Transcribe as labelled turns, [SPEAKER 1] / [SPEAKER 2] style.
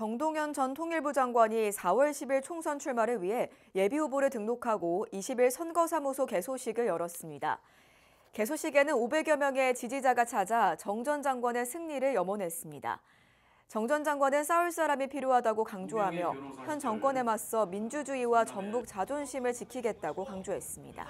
[SPEAKER 1] 정동현 전 통일부 장관이 4월 10일 총선 출마를 위해 예비 후보를 등록하고 20일 선거사무소 개소식을 열었습니다. 개소식에는 500여 명의 지지자가 찾아 정 전 장관의 승리를 염원했습니다. 정 전 장관은 싸울 사람이 필요하다고 강조하며 현 정권에 맞서 민주주의와 네. 전북 자존심을 지키겠다고 강조했습니다.